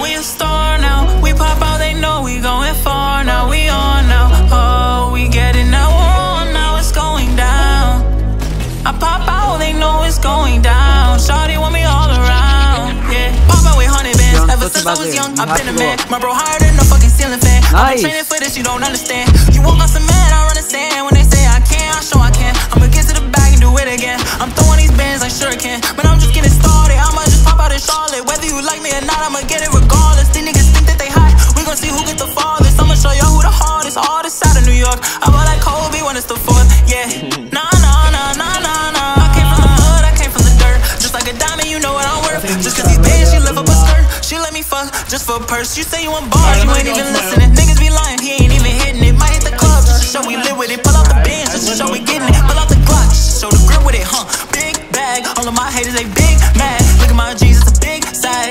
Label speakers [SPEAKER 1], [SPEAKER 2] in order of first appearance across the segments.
[SPEAKER 1] We a star now. We pop out, they know we going far now. We on now. Oh, we get it now. We're on now. It's going down. I pop out, they know it's going down. Shawty want me all around. Yeah. Pop out with hundred bands. Ever since I was young, I've been a man. My bro higher than a fucking ceiling fan. I've been training for this, you don't understand. You walk on some man, I run I'ma get it regardless. These niggas think that they hot. We gon' see who get the farthest. I'ma show y'all who the hardest. Hardest out of New York. I ball like Kobe when it's the fourth. Yeah. Nah, nah, nah, nah, nah, nah. I came from the mud, I came from the dirt. Just like a diamond, you know what I'm worth. Just cause these bands, she lift up a skirt. She let me fuck just for a purse. You say you want bars, you ain't even listening. Niggas be lying, he ain't even hitting it. Might hit the club just to show we live with it. Pull out the bands just to show we getting it. Pull out the Glock just to show the grip with it, huh? Big bag, all of my haters they big mad. Look at my Jesus, a big sag,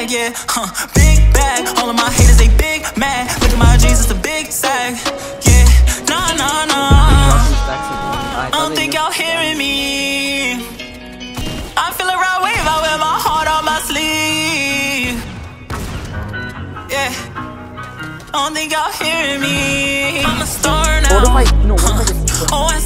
[SPEAKER 1] yeah, huh? Big bag, all of my haters they big mad. Look at my Jesus, a big sag, yeah. Nah, nah, nah. I don't think y'all hearing me. I feel a right wave, I wear my heart on my sleeve. Yeah. I don't think y'all hearing me. I'm a star now.
[SPEAKER 2] What if I, no, what if I
[SPEAKER 1] Oh, I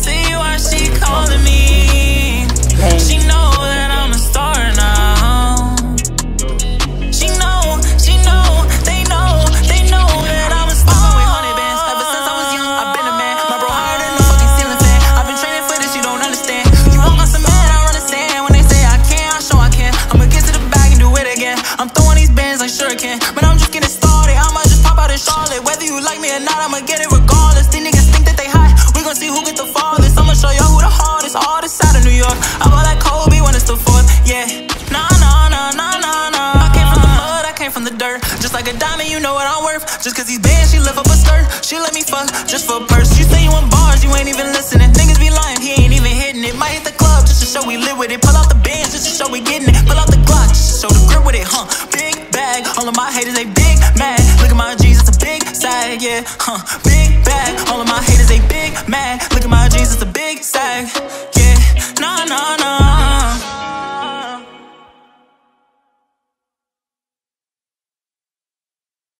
[SPEAKER 1] not, I'ma get it regardless. These niggas think that they hot. We gon' see who get the farthest. I'ma show y'all who the hardest. Hardest out of New York. I ball like Kobe when it's the fourth. Yeah. Nah, nah, nah, nah, nah, nah. I came from the mud, I came from the dirt. Just like a diamond, you know what I'm worth. Just cause these bands, she lift up a skirt. She let me fuck just for a purse. You say you want bars, you ain't even listening. Niggas be lying, he ain't even hitting it. Might hit the club just to show we live with it. Pull out the bands just to show we getting it. Pull out the Glock just to show the grip with it, huh? Big bag, all of my haters, they big huh?